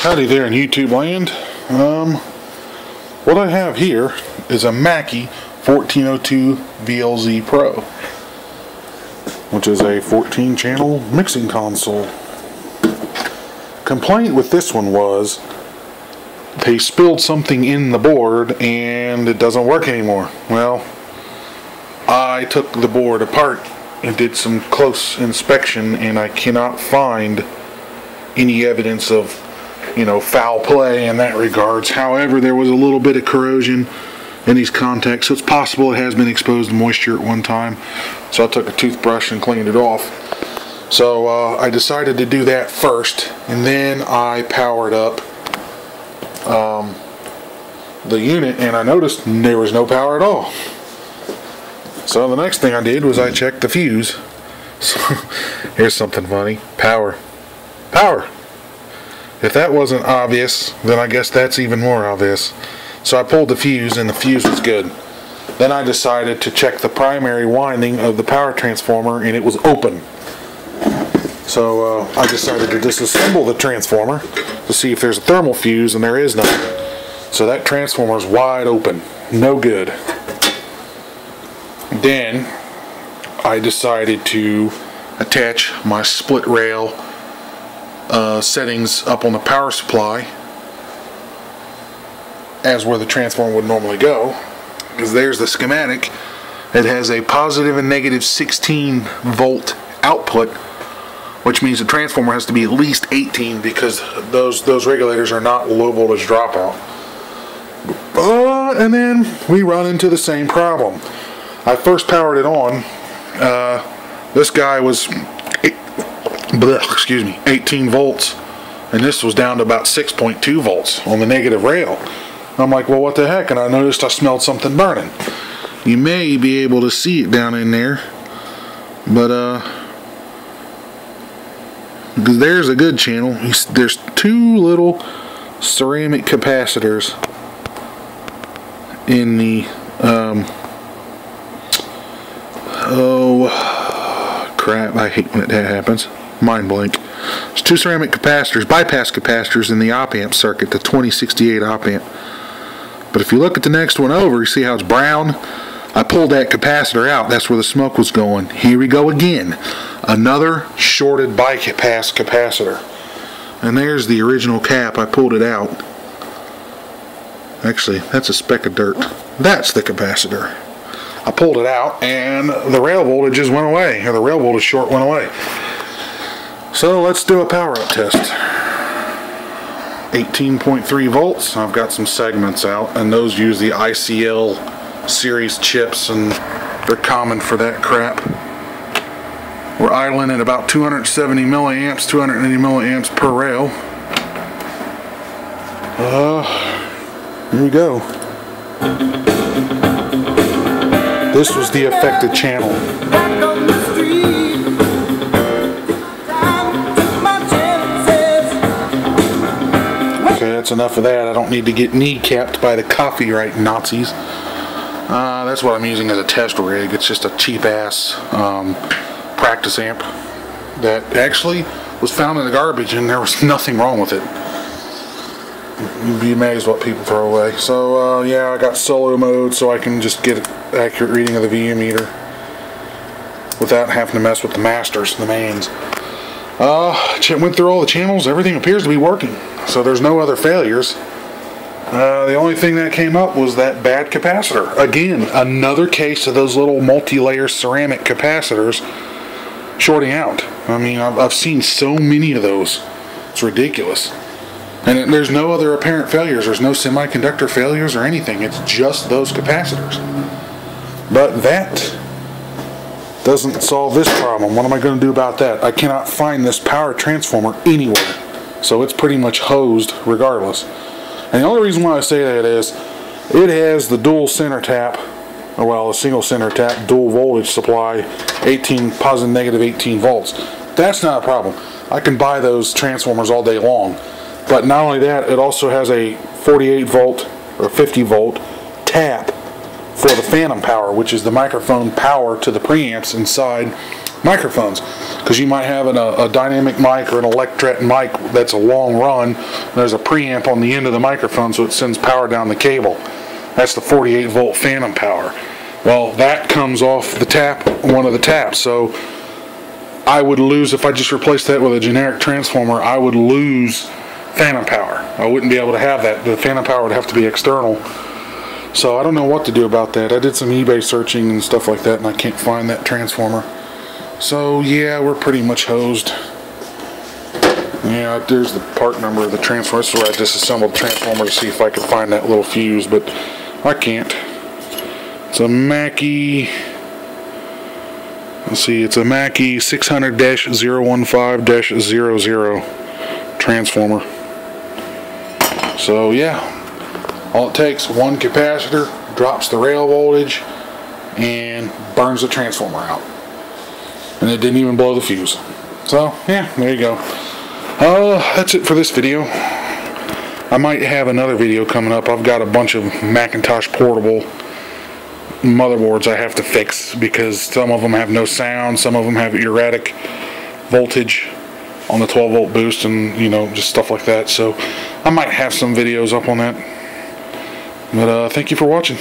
Howdy there in YouTube land. Um, what I have here is a Mackie 1402 VLZ Pro, which is a 14 channel mixing console. Complaint with this one was they spilled something in the board and it doesn't work anymore. Well, I took the board apart and did some close inspection and I cannot find any evidence of you know, foul play in that regards. However, there was a little bit of corrosion in these contacts, so it's possible it has been exposed to moisture at one time. So I took a toothbrush and cleaned it off. So uh, I decided to do that first, and then I powered up um, the unit, and I noticed there was no power at all. So the next thing I did was I checked the fuse. So here's something funny. Power. Power. If that wasn't obvious, then I guess that's even more obvious. So I pulled the fuse and the fuse was good. Then I decided to check the primary winding of the power transformer and it was open. So uh, I decided to disassemble the transformer to see if there's a thermal fuse and there is none. So that transformer is wide open. No good. Then I decided to attach my split rail uh, settings up on the power supply as where the transformer would normally go because there's the schematic. It has a positive and negative 16 volt output which means the transformer has to be at least 18 because those those regulators are not low voltage dropout. Uh, and then we run into the same problem. I first powered it on uh, this guy was excuse me, 18 volts, and this was down to about 6.2 volts on the negative rail. I'm like, well, what the heck? And I noticed I smelled something burning. You may be able to see it down in there, but uh, because there's a good channel. There's two little ceramic capacitors in the um, oh crap! I hate when that happens mind blank. It's two ceramic capacitors, bypass capacitors in the op amp circuit, the 2068 op amp. But if you look at the next one over, you see how it's brown? I pulled that capacitor out. That's where the smoke was going. Here we go again. Another shorted bypass capacitor. And there's the original cap. I pulled it out. Actually, that's a speck of dirt. That's the capacitor. I pulled it out and the rail voltage just went away, or the rail voltage short went away. So let's do a power up test. 18.3 volts. I've got some segments out and those use the ICL series chips and they're common for that crap. We're idling at about 270 milliamps, 280 milliamps per rail. Uh, here we go. This was the affected channel. Okay, that's enough of that. I don't need to get kneecapped by the copyright Nazis. Uh, that's what I'm using as a test rig. It's just a cheap ass um, practice amp that actually was found in the garbage and there was nothing wrong with it. You'd be amazed what people throw away. So uh, yeah, I got solo mode so I can just get accurate reading of the VU meter without having to mess with the masters, the mains. Uh, went through all the channels. Everything appears to be working. So there's no other failures. Uh, the only thing that came up was that bad capacitor. Again, another case of those little multi-layer ceramic capacitors shorting out. I mean, I've, I've seen so many of those. It's ridiculous. And there's no other apparent failures. There's no semiconductor failures or anything. It's just those capacitors. But that doesn't solve this problem. What am I going to do about that? I cannot find this power transformer anywhere. So it's pretty much hosed regardless. And the only reason why I say that is it has the dual center tap, or well, a single center tap, dual voltage supply, 18 positive negative 18 volts. That's not a problem. I can buy those transformers all day long. But not only that, it also has a 48 volt or 50 volt tap for the phantom power, which is the microphone power to the preamps inside microphones. because you might have an, a, a, dynamic mic or an electret mic that's a long run. There's a preamp on the end of the microphone, so it sends power down the cable. That's the 48 volt phantom power. Well, that comes off the tap, one of the taps. So I would lose if I just replaced that with a generic transformer. I would lose phantom power. I wouldn't be able to have that. The phantom power would have to be external. So I don't know what to do about that. I did some eBay searching and stuff like that, and I can't find that transformer. So yeah, we're pretty much hosed. Yeah, there's the part number of the transformer. This is where I disassembled the transformer to see if I could find that little fuse, but I can't. It's a Mackie. Let's see, it's a Mackie 600-015-00 transformer. So yeah, all it takes, one capacitor, drops the rail voltage, and burns the transformer out. And it didn't even blow the fuse. So, yeah, there you go. Uh, that's it for this video. I might have another video coming up. I've got a bunch of Macintosh portable motherboards I have to fix because some of them have no sound, some of them have erratic voltage on the 12 volt boost and you know just stuff like that so I might have some videos up on that but uh, thank you for watching.